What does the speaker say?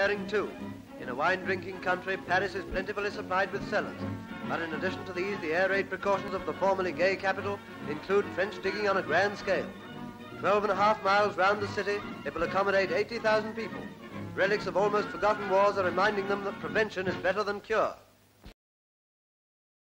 faring too. In a wine-drinking country, Paris is plentifully supplied with cellars. But in addition to these, the air raid precautions of the formerly gay capital include trench digging on a grand scale. Twelve and a half miles round the city, it will accommodate 80,000 people. Relics of almost forgotten wars are reminding them that prevention is better than cure.